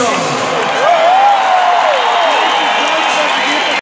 song.